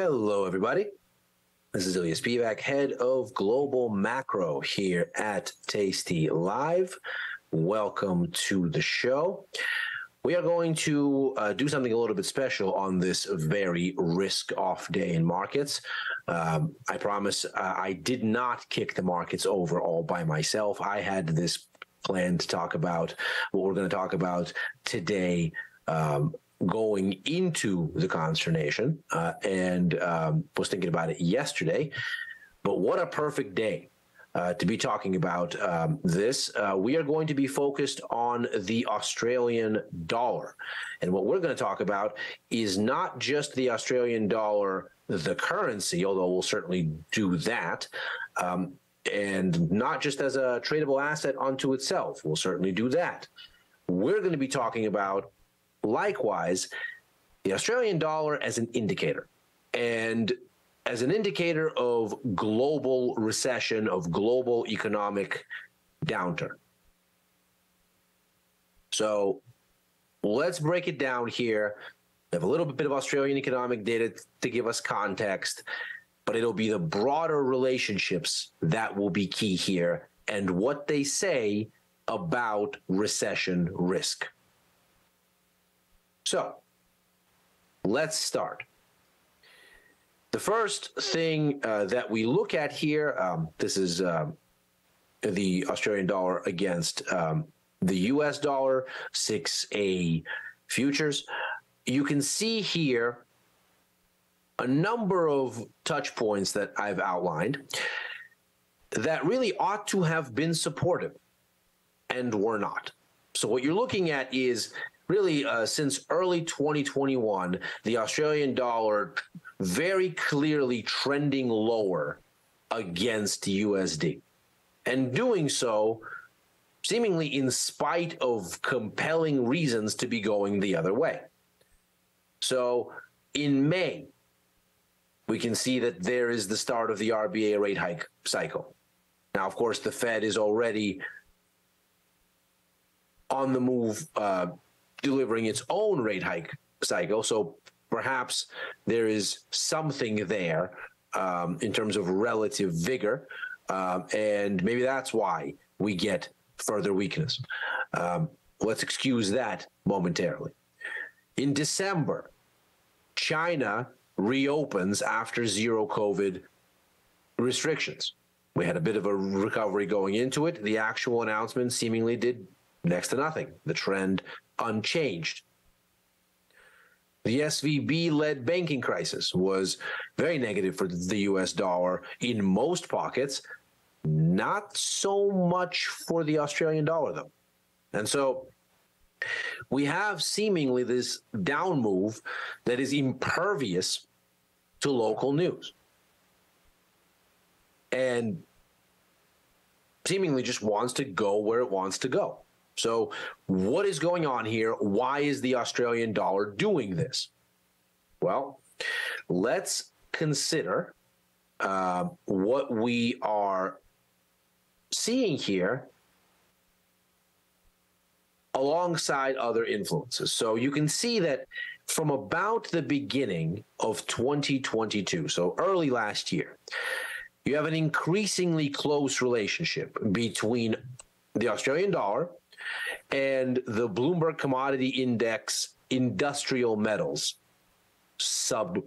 Hello, everybody. This is Ilya Spivak, head of global macro here at Tasty Live. Welcome to the show. We are going to uh, do something a little bit special on this very risk off day in markets. Um, I promise uh, I did not kick the markets over all by myself. I had this plan to talk about what we're going to talk about today. Um, going into the consternation uh, and um, was thinking about it yesterday. But what a perfect day uh, to be talking about um, this. Uh, we are going to be focused on the Australian dollar. And what we're going to talk about is not just the Australian dollar, the currency, although we'll certainly do that. Um, and not just as a tradable asset unto itself. We'll certainly do that. We're going to be talking about Likewise, the Australian dollar as an indicator and as an indicator of global recession, of global economic downturn. So let's break it down here. We have a little bit of Australian economic data to give us context, but it'll be the broader relationships that will be key here and what they say about recession risk. So let's start. The first thing uh, that we look at here, um, this is um, the Australian dollar against um, the US dollar, 6A futures. You can see here a number of touch points that I've outlined that really ought to have been supportive and were not. So, what you're looking at is really uh, since early 2021, the Australian dollar very clearly trending lower against USD. And doing so seemingly in spite of compelling reasons to be going the other way. So in May, we can see that there is the start of the RBA rate hike cycle. Now, of course, the Fed is already on the move uh, delivering its own rate hike cycle. So perhaps there is something there um, in terms of relative vigor. Um, and maybe that's why we get further weakness. Um, let's excuse that momentarily. In December, China reopens after zero COVID restrictions. We had a bit of a recovery going into it. The actual announcement seemingly did next to nothing. The trend unchanged. The SVB led banking crisis was very negative for the US dollar in most pockets, not so much for the Australian dollar, though. And so we have seemingly this down move that is impervious to local news. And seemingly just wants to go where it wants to go. So, what is going on here? Why is the Australian dollar doing this? Well, let's consider uh, what we are seeing here alongside other influences. So, you can see that from about the beginning of 2022, so early last year, you have an increasingly close relationship between the Australian dollar and the Bloomberg Commodity Index industrial metals sub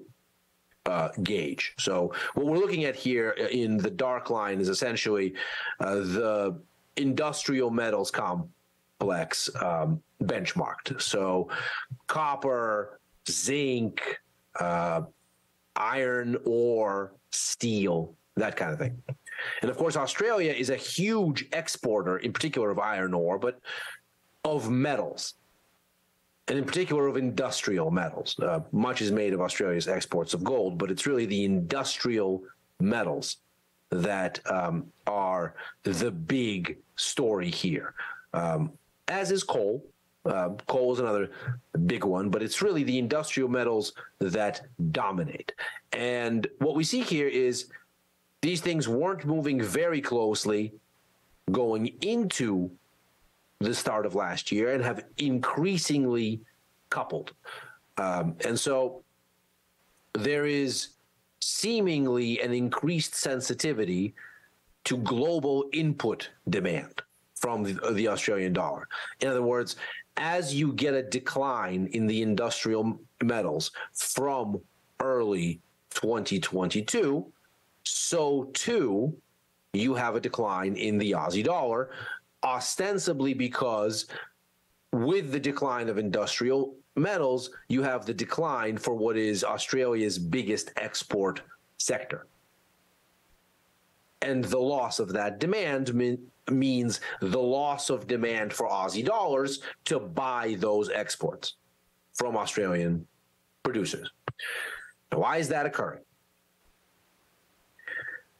uh, gauge. So what we're looking at here in the dark line is essentially uh, the industrial metals complex um, benchmarked. So copper, zinc, uh, iron ore, steel, that kind of thing. And of course, Australia is a huge exporter, in particular of iron ore, but of metals, and in particular of industrial metals. Uh, much is made of Australia's exports of gold, but it's really the industrial metals that um, are the big story here, um, as is coal. Uh, coal is another big one, but it's really the industrial metals that dominate. And what we see here is these things weren't moving very closely going into the start of last year and have increasingly coupled. Um, and so there is seemingly an increased sensitivity to global input demand from the, the, Australian dollar. In other words, as you get a decline in the industrial metals from early 2022, so too you have a decline in the Aussie dollar, ostensibly because with the decline of industrial metals, you have the decline for what is Australia's biggest export sector. And the loss of that demand mean, means the loss of demand for Aussie dollars to buy those exports from Australian producers. Now, why is that occurring?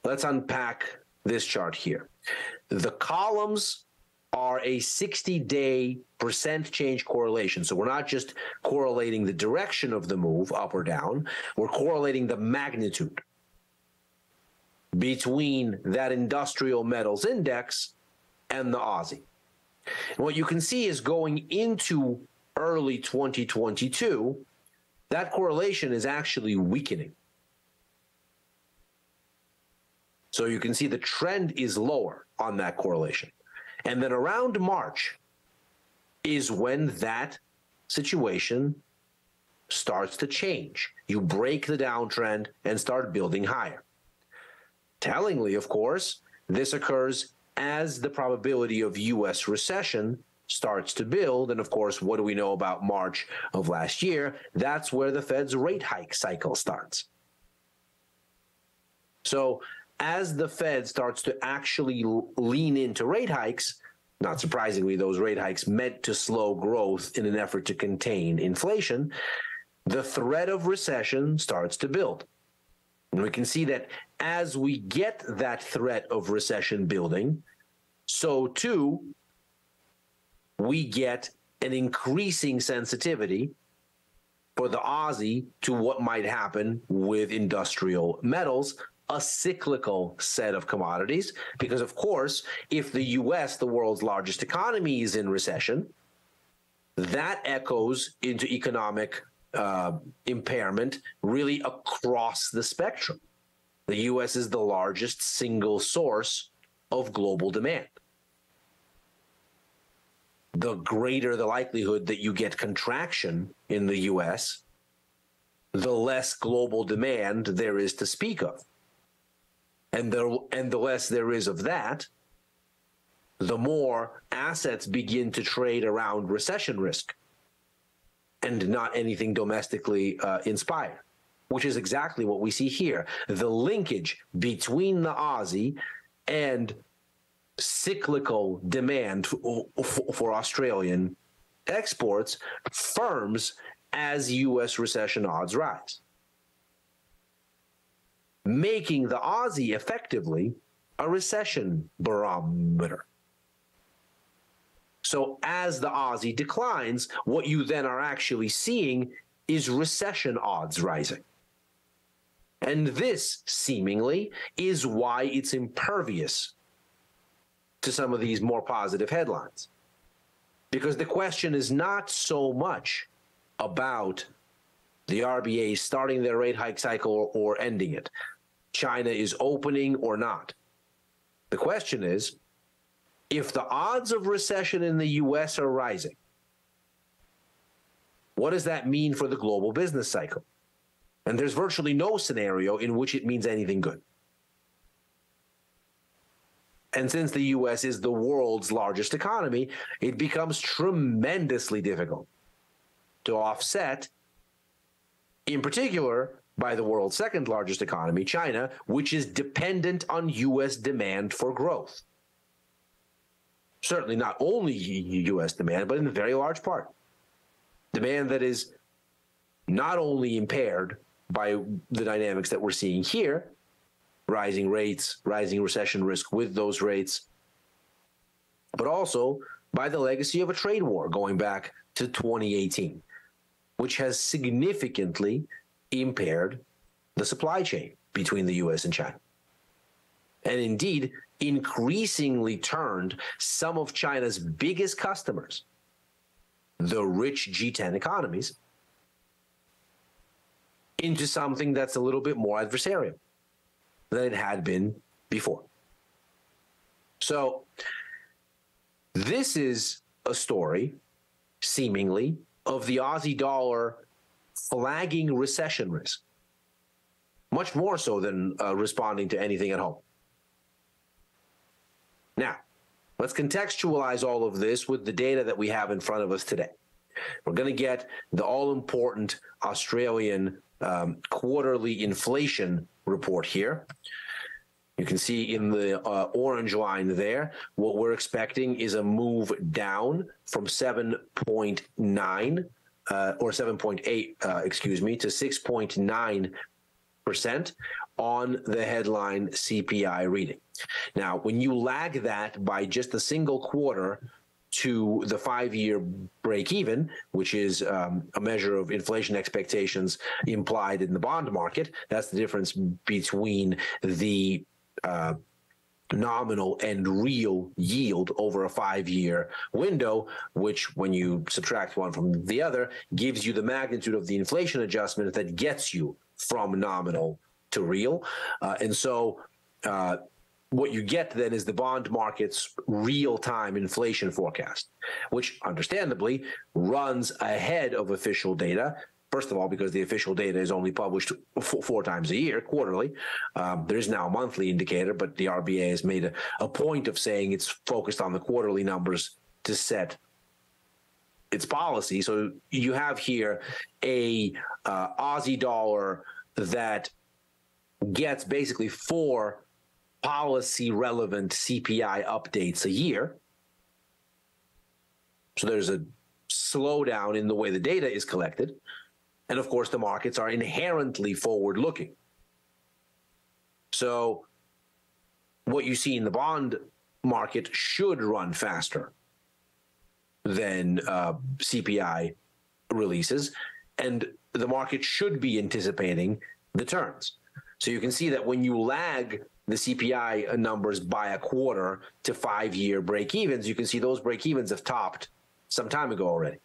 Let's unpack this chart here. The columns are a 60 day percent change correlation. So we're not just correlating the direction of the move up or down, we're correlating the magnitude between that industrial metals index and the Aussie. And what you can see is going into early 2022, that correlation is actually weakening. So you can see the trend is lower on that correlation. And then around March is when that situation starts to change. You break the downtrend and start building higher. Tellingly, of course, this occurs as the probability of US recession starts to build. And of course, what do we know about March of last year? That's where the Fed's rate hike cycle starts. So as the Fed starts to actually lean into rate hikes, not surprisingly, those rate hikes meant to slow growth in an effort to contain inflation, the threat of recession starts to build. And we can see that as we get that threat of recession building, so too we get an increasing sensitivity for the Aussie to what might happen with industrial metals, a cyclical set of commodities. Because, of course, if the US, the world's largest economy, is in recession, that echoes into economic uh, impairment really across the spectrum. The US is the largest single source of global demand. The greater the likelihood that you get contraction in the US, the less global demand there is to speak of and the and the less there is of that, the more assets begin to trade around recession risk, and not anything domestically uh, inspired, which is exactly what we see here. The linkage between the Aussie and cyclical demand for, for Australian exports firms as U.S. recession odds rise making the Aussie effectively a recession barometer. So as the Aussie declines, what you then are actually seeing is recession odds rising. And this seemingly is why it's impervious to some of these more positive headlines. Because the question is not so much about the RBA starting their rate hike cycle or ending it. China is opening or not. The question is if the odds of recession in the US are rising, what does that mean for the global business cycle? And there's virtually no scenario in which it means anything good. And since the US is the world's largest economy, it becomes tremendously difficult to offset, in particular, by the world's second largest economy, China, which is dependent on U.S. demand for growth. Certainly not only U.S. demand, but in a very large part. Demand that is not only impaired by the dynamics that we're seeing here rising rates, rising recession risk with those rates, but also by the legacy of a trade war going back to 2018, which has significantly impaired the supply chain between the US and China. And indeed, increasingly turned some of China's biggest customers, the rich G10 economies, into something that's a little bit more adversarial than it had been before. So, this is a story, seemingly, of the Aussie dollar flagging recession risk, much more so than uh, responding to anything at home. Now, let's contextualize all of this with the data that we have in front of us today. We're going to get the all important Australian um, quarterly inflation report here. You can see in the uh, orange line there, what we're expecting is a move down from 7.9 uh, or 7.8, uh, excuse me, to 6.9 percent on the headline CPI reading. Now, when you lag that by just a single quarter to the five year break even, which is um, a measure of inflation expectations implied in the bond market. That's the difference between the uh, nominal and real yield over a five year window, which, when you subtract one from the other, gives you the magnitude of the inflation adjustment that gets you from nominal to real. Uh, and so, uh, what you get then is the bond market's real time inflation forecast, which understandably runs ahead of official data. First of all, because the official data is only published four, four times a year, quarterly. Um, there is now a monthly indicator, but the RBA has made a, a point of saying it's focused on the quarterly numbers to set its policy. So you have here a uh, Aussie dollar that gets basically four policy relevant CPI updates a year. So there's a slowdown in the way the data is collected. And of course, the markets are inherently forward looking. So what you see in the bond market should run faster than uh, CPI releases. And the market should be anticipating the turns. So you can see that when you lag the CPI numbers by a quarter to five year break evens, you can see those break evens have topped some time ago already.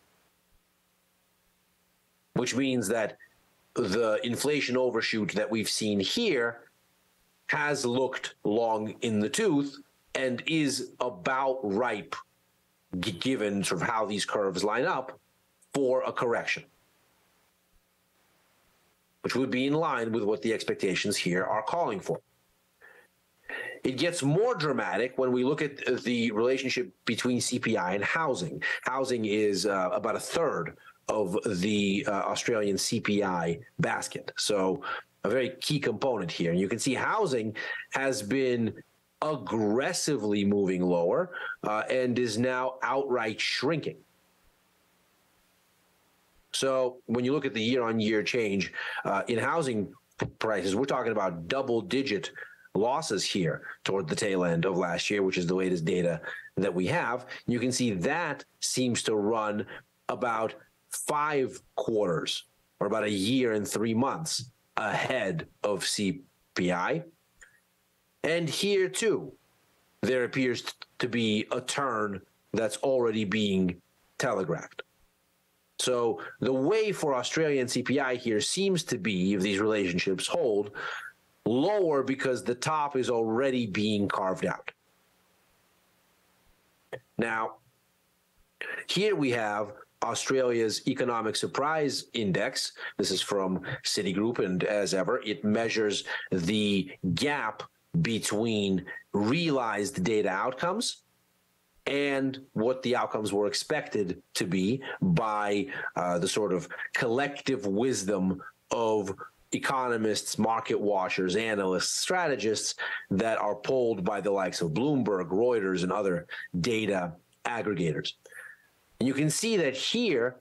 Which means that the inflation overshoot that we've seen here has looked long in the tooth and is about ripe given sort of how these curves line up for a correction which would be in line with what the expectations here are calling for. It gets more dramatic when we look at the relationship between CPI and housing. Housing is uh, about a third of the uh, Australian CPI basket. So, a very key component here. And you can see housing has been aggressively moving lower uh, and is now outright shrinking. So when you look at the year-on-year change uh, in housing prices, we're talking about double-digit losses here toward the tail end of last year, which is the latest data that we have. You can see that seems to run about five quarters or about a year and three months ahead of CPI. And here too, there appears to be a turn that's already being telegraphed. So the way for Australian CPI here seems to be, if these relationships hold, lower because the top is already being carved out. Now, here we have Australia's economic surprise index. This is from Citigroup, and as ever, it measures the gap between realized data outcomes and what the outcomes were expected to be by uh, the sort of collective wisdom of economists, market watchers, analysts, strategists that are polled by the likes of Bloomberg, Reuters, and other data aggregators. And you can see that here,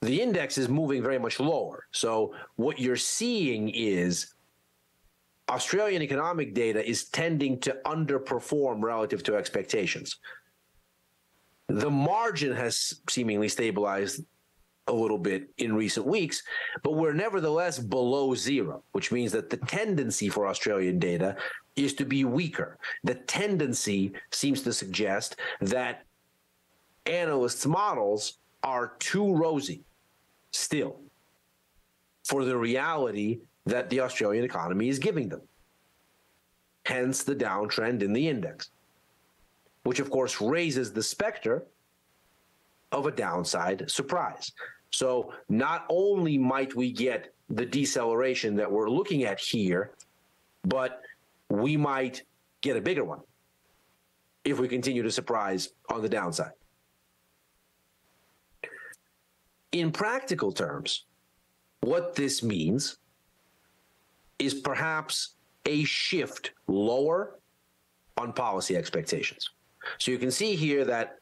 the index is moving very much lower. So what you're seeing is Australian economic data is tending to underperform relative to expectations. The margin has seemingly stabilized a little bit in recent weeks, but we're nevertheless below zero, which means that the tendency for Australian data is to be weaker. The tendency seems to suggest that analysts' models are too rosy still. for the reality that the Australian economy is giving them. Hence the downtrend in the index, which of course raises the specter of a downside surprise. So not only might we get the deceleration that we're looking at here, but we might get a bigger one if we continue to surprise on the downside. In practical terms, what this means is perhaps a shift lower on policy expectations. So you can see here that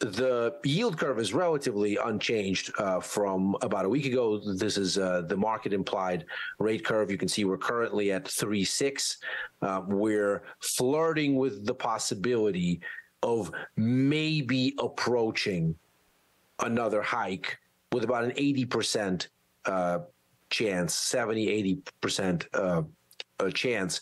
the yield curve is relatively unchanged uh, from about a week ago. This is uh, the market implied rate curve. You can see we're currently at 3.6. Uh, we're flirting with the possibility of maybe approaching another hike with about an 80% uh, chance, 70, 80% uh, chance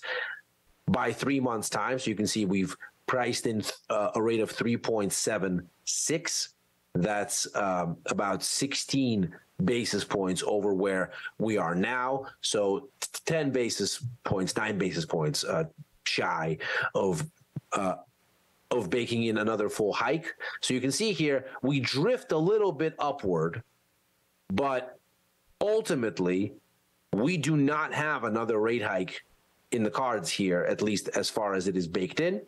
by three months' time. So you can see we've priced in uh, a rate of 3.76. That's um, about 16 basis points over where we are now. So 10 basis points, nine basis points uh, shy of uh, of baking in another full hike. So you can see here we drift a little bit upward, but ultimately we do not have another rate hike in the cards here, at least as far as it is baked in.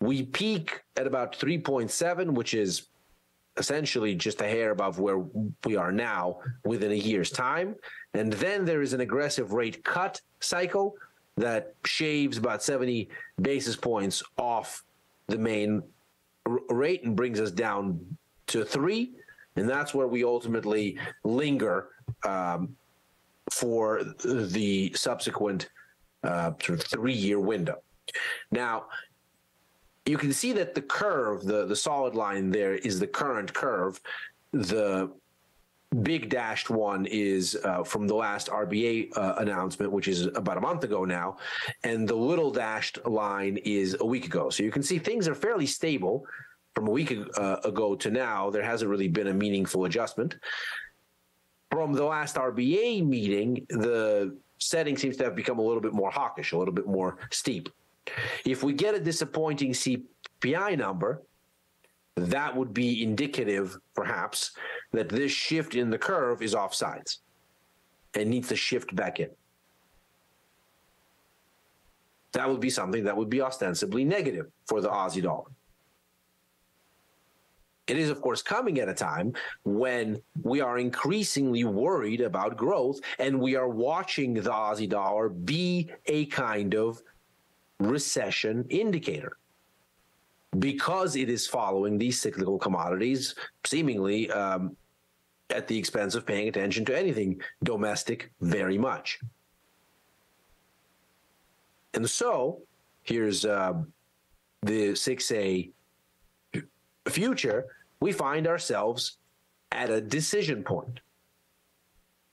We peak at about 3.7, which is essentially just a hair above where we are now within a year's time. And then there is an aggressive rate cut cycle that shaves about 70 basis points off the main rate and brings us down to three. And that's where we ultimately linger um, for the subsequent uh, sort of three year window. Now, you can see that the curve, the, the solid line there is the current curve. The big dashed one is uh, from the last RBA uh, announcement, which is about a month ago now, and the little dashed line is a week ago. So you can see things are fairly stable from a week uh, ago to now. There hasn't really been a meaningful adjustment. From the last RBA meeting, the setting seems to have become a little bit more hawkish, a little bit more steep. If we get a disappointing CPI number, that would be indicative, perhaps, that this shift in the curve is offsides and needs to shift back in. That would be something that would be ostensibly negative for the Aussie dollar. It is, of course, coming at a time when we are increasingly worried about growth and we are watching the Aussie dollar be a kind of recession indicator because it is following these cyclical commodities, seemingly um, at the expense of paying attention to anything domestic very much. And so here's uh, the 6A future. We find ourselves at a decision point.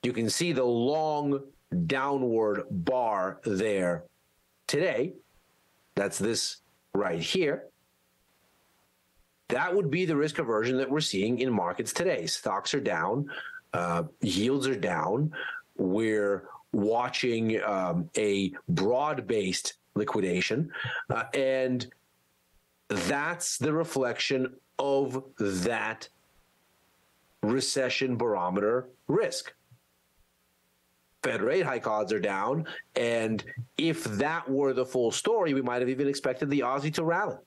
You can see the long downward bar there today. That's this right here. That would be the risk aversion that we're seeing in markets today. Stocks are down, uh, yields are down. We're watching um, a broad based liquidation. Uh, and that's the reflection of that recession barometer risk. Fed rate hike odds are down. And if that were the full story, we might have even expected the Aussie to rally,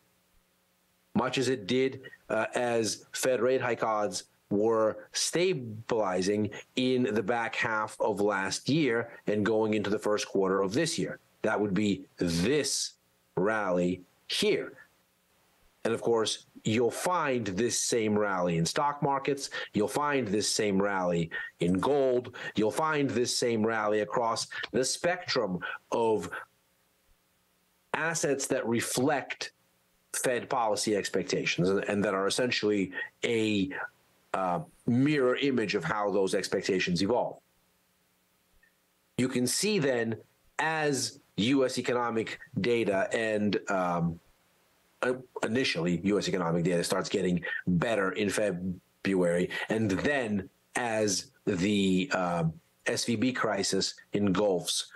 much as it did uh, as Fed rate hike odds were stabilizing in the back half of last year and going into the first quarter of this year. That would be this rally here. And of course, you'll find this same rally in stock markets. You'll find this same rally in gold. You'll find this same rally across the spectrum of assets that reflect Fed policy expectations and, that are essentially a uh, mirror image of how those expectations evolve. You can see then as U.S. economic data and um, initially U.S. economic data starts getting better in February, and then as the uh, SVB crisis engulfs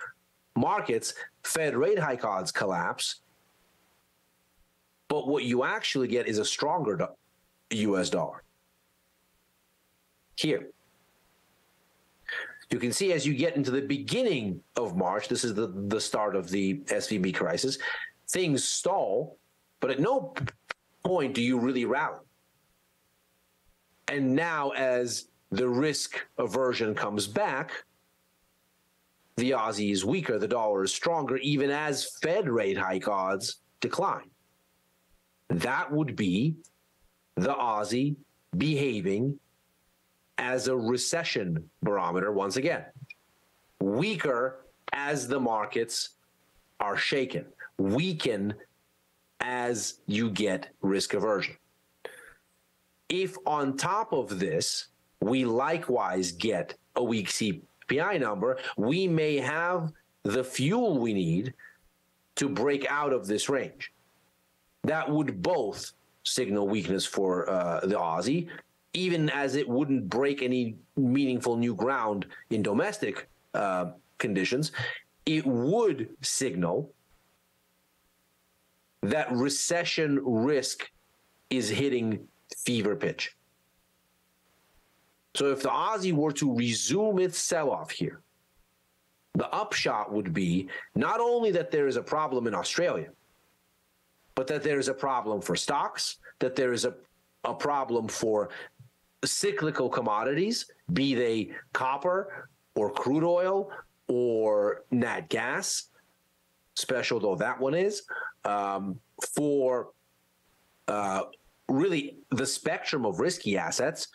markets, Fed rate hike odds collapse. But what you actually get is a stronger US dollar. Here. You can see as you get into the beginning of March, this is the, the start of the SVB crisis, things stall, but at no point do you really rally. And now, as the risk aversion comes back, the Aussie is weaker, the dollar is stronger, even as Fed rate hike odds decline. That would be the Aussie behaving as a recession barometer once again. Weaker as the markets are shaken, weaken as you get risk aversion. If on top of this, we likewise get a weak CPI number, we may have the fuel we need to break out of this range. That would both signal weakness for uh, the Aussie, even as it wouldn't break any meaningful new ground in domestic uh, conditions. It would signal that recession risk is hitting fever pitch. So if the Aussie were to resume its sell off here, the upshot would be not only that there is a problem in Australia, but that there is a problem for stocks, that there is a, a problem for cyclical commodities, be they copper or crude oil or nat gas, special though that one is, um, for uh, really the spectrum of risky assets,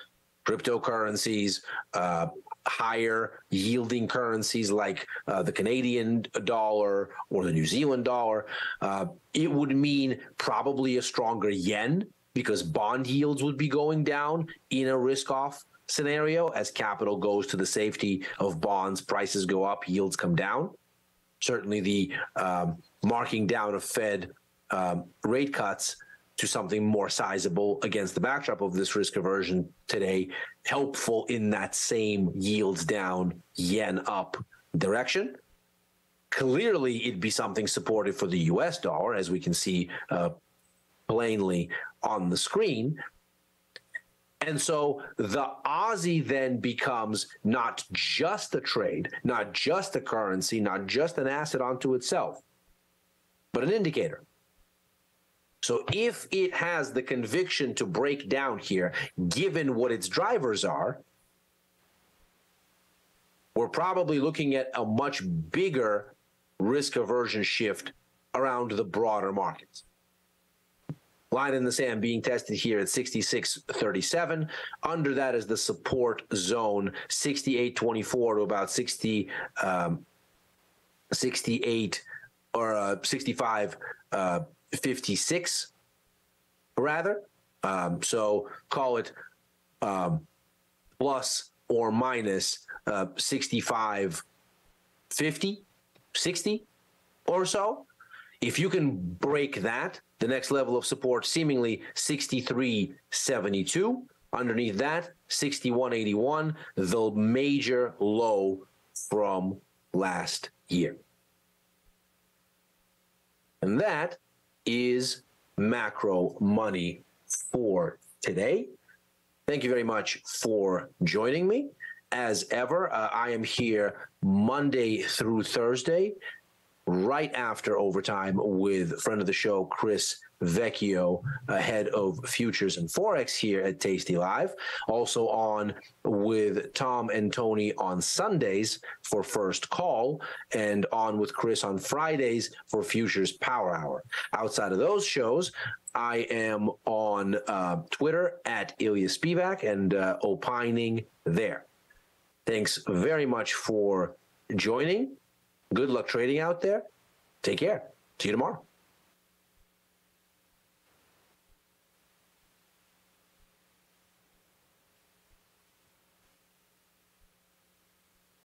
cryptocurrencies, uh, higher yielding currencies like uh, the Canadian dollar or the New Zealand dollar. Uh, it would mean probably a stronger yen because bond yields would be going down in a risk off scenario as capital goes to the safety of bonds, prices go up, yields come down. Certainly, the um, marking down of Fed um, rate cuts to something more sizable against the backdrop of this risk aversion today, helpful in that same yields down, yen up direction. Clearly, it'd be something supportive for the US dollar, as we can see uh, plainly on the screen. And so the Aussie then becomes not just a trade, not just a currency, not just an asset unto itself, but an indicator. So if it has the conviction to break down here, given what its drivers are, we're probably looking at a much bigger risk aversion shift around the broader markets. Line in the sand being tested here at 66.37. Under that is the support zone 68.24 to about 60, um, 68 or uh, 65. Uh, 56, rather. Um, so call it um, plus or minus uh, 65, 50, 60 or so. If you can break that, the next level of support seemingly 63.72. Underneath that, 61.81, the major low from last year. And that is macro money for today. Thank you very much for joining me. As ever, uh, I am here Monday through Thursday, right after overtime with friend of the show, Chris Vecchio, head of futures and forex here at Tasty Live. Also on with Tom and Tony on Sundays for first call, and on with Chris on Fridays for futures power hour. Outside of those shows, I am on uh, Twitter at Ilya Spivak and uh, opining there. Thanks very much for joining. Good luck trading out there. Take care. See you tomorrow.